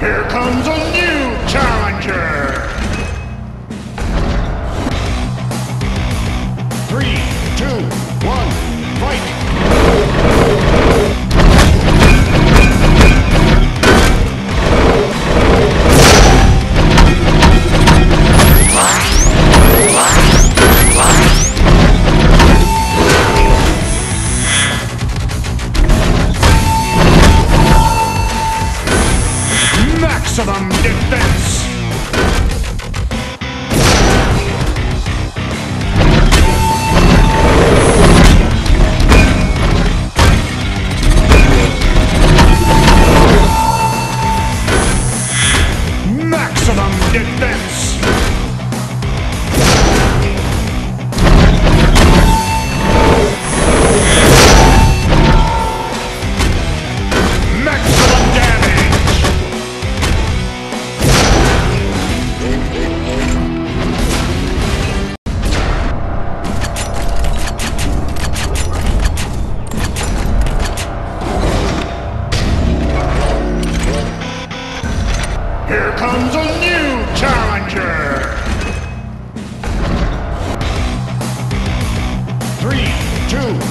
Here comes a comes a new challenger! Three, two,